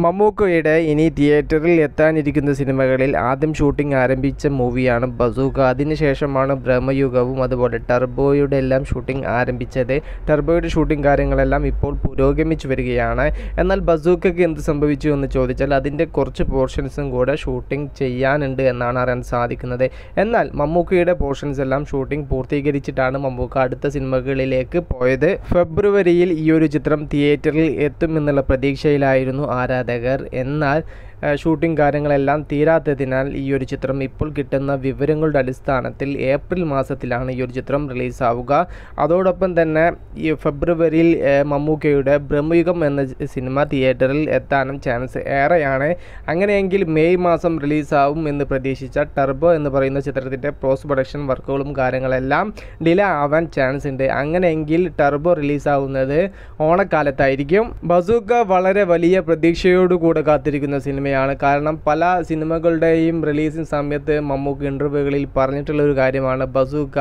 മമ്മൂക്കയുടെ ഇനി തിയേറ്ററിൽ എത്താനിരിക്കുന്ന സിനിമകളിൽ ആദ്യം ഷൂട്ടിംഗ് ആരംഭിച്ച മൂവിയാണ് ബസൂക്ക. അതിനുശേഷമാണ് ബ്രഹ്മയുഗവും അതുപോലെ ടർബോയുടെ എല്ലാം ഷൂട്ടിംഗ് ആരംഭിച്ചത്. ടർബോയുടെ ഷൂട്ടിംഗ് കാര്യങ്ങളെല്ലാം ഇപ്പോൾ പുരോഗമിച്ചു വരികയാണ്. എന്നാൽ ബസൂക്കയ്ക്ക് എന്ത് സംഭവിച്ചു എന്ന് ചോദിച്ചാൽ അതിന്റെ കുറച്ച് പോർഷൻസും കൂടെ ഷൂട്ടിംഗ് ചെയ്യാനുണ്ട് എന്നാണ് അറിയാൻ സാധിക്കുന്നത്. എന്നാൽ മമ്മൂക്കയുടെ പോർഷൻസ് എല്ലാം ഷൂട്ടിംഗ് പൂർത്തീകരിച്ചിട്ടാണ് മമ്മൂക്ക അടുത്ത സിനിമകളിലേക്ക് പോയത്. ഫെബ്രുവരിയിൽ ഈ ഒരു ചിത്രം തിയേറ്ററിൽ എത്തുമെന്നുള്ള പ്രതീക്ഷയിലായിരുന്നു ആരാധകർ. എന്നാൽ ഷൂട്ടിംഗ് കാര്യങ്ങളെല്ലാം തീരാത്തതിനാൽ ഈ ഒരു ചിത്രം ഇപ്പോൾ കിട്ടുന്ന വിവരങ്ങളുടെ അടിസ്ഥാനത്തിൽ ഏപ്രിൽ മാസത്തിലാണ് ഈ ഒരു ചിത്രം റിലീസാവുക. അതോടൊപ്പം തന്നെ ഈ ഫെബ്രുവരിയിൽ മമ്മൂക്കയുടെ ബ്രഹ്മയുഗം എന്ന സിനിമ തിയേറ്ററിൽ എത്താനും ചാൻസ് ഏറെയാണ്. അങ്ങനെയെങ്കിൽ മെയ് മാസം റിലീസാവും എന്ന് പ്രതീക്ഷിച്ച ടർബോ എന്ന് പറയുന്ന ചിത്രത്തിന്റെ പോസ്റ്റ് പ്രൊഡക്ഷൻ വർക്കുകളും കാര്യങ്ങളെല്ലാം ഡിലേ ആവാൻ ചാൻസ് ഉണ്ട്. അങ്ങനെയെങ്കിൽ ടർബോ റിലീസാവുന്നത് ഓണക്കാലത്തായിരിക്കും. ബസൂക്ക വളരെ വലിയ പ്രതീക്ഷയോടുകൂടെ കാത്തിരിക്കുന്ന സിനിമയാണ്. കാരണം പല സിനിമകളുടെയും റിലീസിങ് സമയത്ത് മമ്മൂക്ക് ഇന്റർവ്യൂകളിൽ പറഞ്ഞിട്ടുള്ള ഒരു കാര്യമാണ് ബസൂക്ക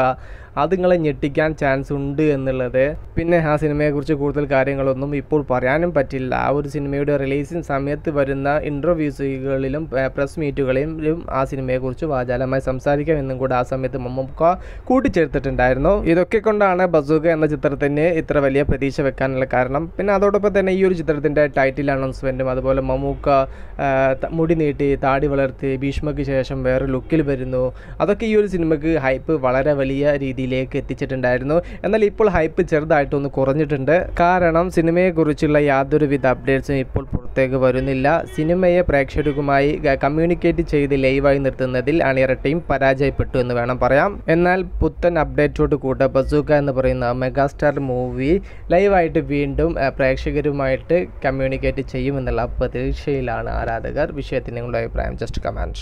അത് നിങ്ങളെ ഞെട്ടിക്കാൻ ചാൻസ് ഉണ്ട് എന്നുള്ളത്. പിന്നെ ആ സിനിമയെക്കുറിച്ച് കൂടുതൽ കാര്യങ്ങളൊന്നും ഇപ്പോൾ പറയാനും പറ്റില്ല. ആ ഒരു സിനിമയുടെ റിലീസിങ് സമയത്ത് വരുന്ന ഇന്റർവ്യൂസുകളിലും പ്രസ് മീറ്റുകളിലും ആ സിനിമയെക്കുറിച്ച് വാചാലമായി സംസാരിക്കാം എന്നും കൂടെ ആ സമയത്ത് മമ്മൂക്ക കൂട്ടിച്ചേർത്തിട്ടുണ്ടായിരുന്നു. ഇതൊക്കെ കൊണ്ടാണ് ബസൂക്ക എന്ന ചിത്രത്തിന് ഇത്ര വലിയ പ്രതീക്ഷ വെക്കാനുള്ള കാരണം. പിന്നെ അതോടൊപ്പം തന്നെ ഈ ഒരു ചിത്രത്തിന്റെ ടൈറ്റിൽ അനൗൺസ്മെന്റും അതുപോലെ മമ്മൂക്ക മുടി നീട്ടി താടി വളർത്തി ഭീഷ്മയ്ക്ക് ശേഷം വേറെ ലുക്കിൽ വരുന്നു. അതൊക്കെ ഈ ഒരു സിനിമയ്ക്ക് ഹൈപ്പ് വളരെ വലിയ രീതിയിലേക്ക് എത്തിച്ചിട്ടുണ്ടായിരുന്നു. എന്നാൽ ഇപ്പോൾ ഹൈപ്പ് ചെറുതായിട്ടൊന്ന് കുറഞ്ഞിട്ടുണ്ട്. കാരണം സിനിമയെക്കുറിച്ചുള്ള യാതൊരുവിധ അപ്ഡേറ്റ്സും ഇപ്പോൾ പുറത്തേക്ക് വരുന്നില്ല. സിനിമയെ പ്രേക്ഷകരുമായി കമ്മ്യൂണിക്കേറ്റ് ചെയ്ത് ലൈവായി നിർത്തുന്നതിൽ അണിയറ ടീം പരാജയപ്പെട്ടു എന്ന് വേണം പറയാം. എന്നാൽ പുത്തൻ അപ്ഡേറ്റോട് കൂടെ ബസൂക്ക എന്ന് പറയുന്ന മെഗാസ്റ്റാർ മൂവി ലൈവായിട്ട് വീണ്ടും പ്രേക്ഷകരുമായിട്ട് കമ്മ്യൂണിക്കേറ്റ് ചെയ്യുമെന്നുള്ള പ്രതീക്ഷയിലാണ് ആരാധകർ. വിഷയത്തിൽ നിങ്ങളുടെ അഭിപ്രായം ജസ്റ്റ് കമാൻഡ്